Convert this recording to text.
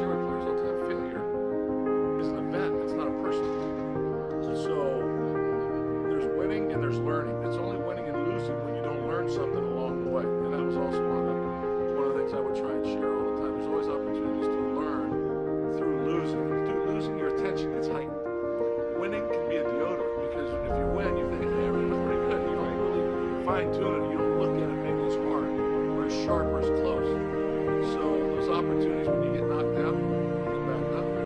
players all the time. Failure is an event. It's not a person. So there's winning and there's learning. It's only winning and losing when you don't learn something along the way. And that was also one of the one of the things I would try and share all the time. There's always opportunities to learn through losing. Through losing, your attention gets heightened. Winning can be a deodorant because if you win, you think, hey, everything's pretty good. You don't really fine tune it. You don't look at it maybe as hard or as sharp or as close. So those opportunities